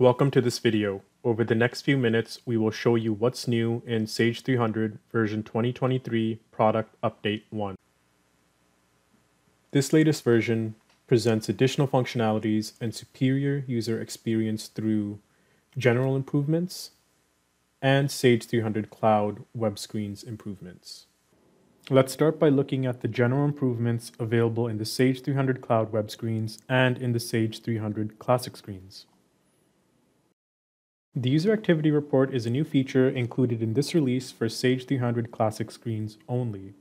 Welcome to this video. Over the next few minutes, we will show you what's new in Sage 300 version 2023 Product Update 1. This latest version presents additional functionalities and superior user experience through general improvements and Sage 300 Cloud web screens improvements. Let's start by looking at the general improvements available in the Sage 300 Cloud web screens and in the Sage 300 Classic screens. The User Activity Report is a new feature included in this release for Sage 300 Classic screens only.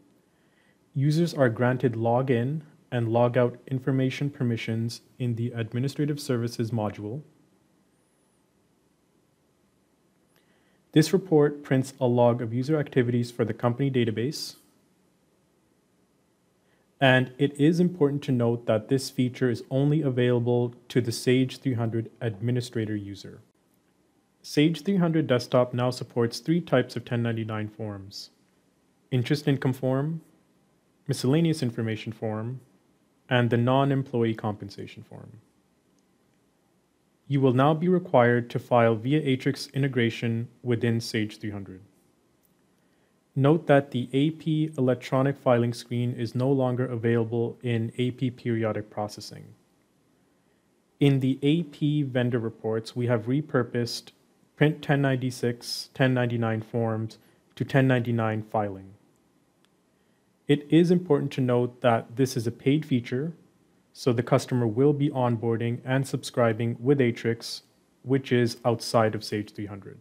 Users are granted login and logout information permissions in the Administrative Services module. This report prints a log of user activities for the company database. And it is important to note that this feature is only available to the Sage 300 administrator user. Sage 300 Desktop now supports three types of 1099 forms interest income form, miscellaneous information form, and the non employee compensation form. You will now be required to file via Aatrix integration within Sage 300. Note that the AP electronic filing screen is no longer available in AP periodic processing. In the AP vendor reports, we have repurposed print 1096, 1099 forms to 1099 filing. It is important to note that this is a paid feature, so the customer will be onboarding and subscribing with Aatrix, which is outside of Sage 300.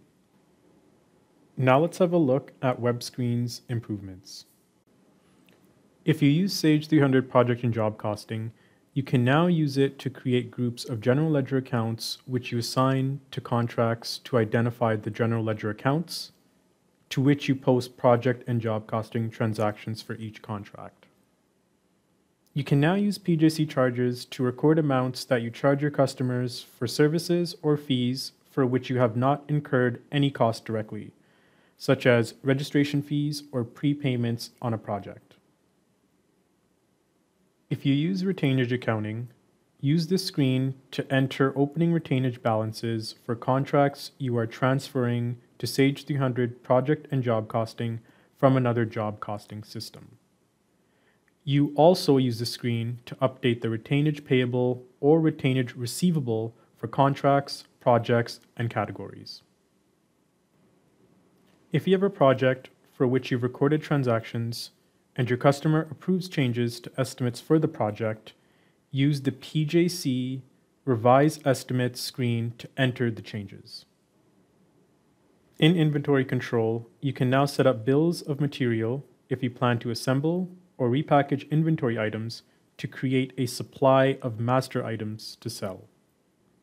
Now let's have a look at web screens improvements. If you use Sage 300 Project and Job Costing, you can now use it to create groups of general ledger accounts which you assign to contracts to identify the general ledger accounts, to which you post project and job costing transactions for each contract. You can now use PJC charges to record amounts that you charge your customers for services or fees for which you have not incurred any cost directly, such as registration fees or prepayments on a project. If you use retainage accounting, use this screen to enter opening retainage balances for contracts you are transferring to Sage 300 project and job costing from another job costing system. You also use the screen to update the retainage payable or retainage receivable for contracts, projects, and categories. If you have a project for which you've recorded transactions, and your customer approves changes to estimates for the project, use the PJC Revise Estimates screen to enter the changes. In Inventory Control, you can now set up bills of material if you plan to assemble or repackage inventory items to create a supply of master items to sell.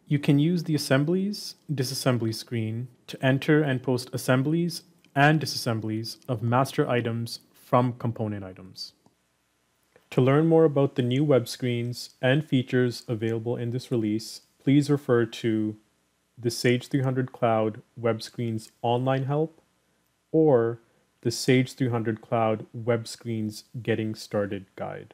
You can use the Assemblies Disassembly screen to enter and post assemblies and disassemblies of master items from component items. To learn more about the new web screens and features available in this release, please refer to the Sage 300 Cloud Web Screens Online Help or the Sage 300 Cloud Web Screens Getting Started Guide.